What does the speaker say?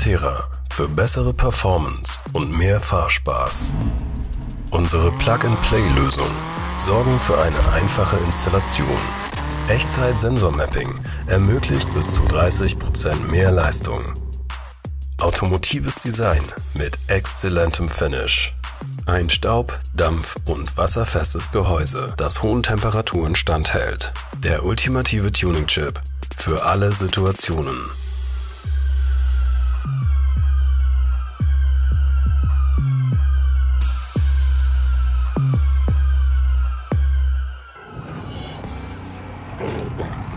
Pantera für bessere Performance und mehr Fahrspaß. Unsere Plug-and-Play-Lösung sorgen für eine einfache Installation. Echtzeit-Sensor-Mapping ermöglicht bis zu 30% mehr Leistung. Automotives Design mit exzellentem Finish. Ein Staub-, Dampf- und wasserfestes Gehäuse, das hohen Temperaturen standhält. Der ultimative Tuning-Chip für alle Situationen. Whoa.